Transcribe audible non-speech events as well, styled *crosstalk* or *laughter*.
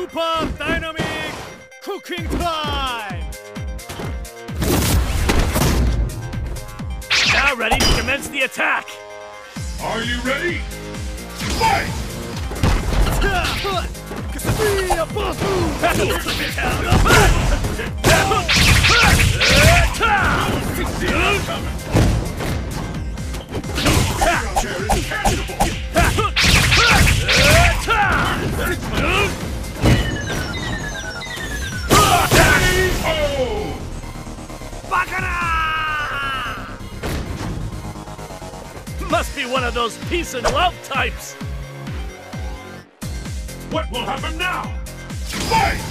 Super dynamic cooking time! Now ready to commence the attack! Are you ready? Fight! *laughs* Chair Must be one of those peace and love types! What will happen now? Fight!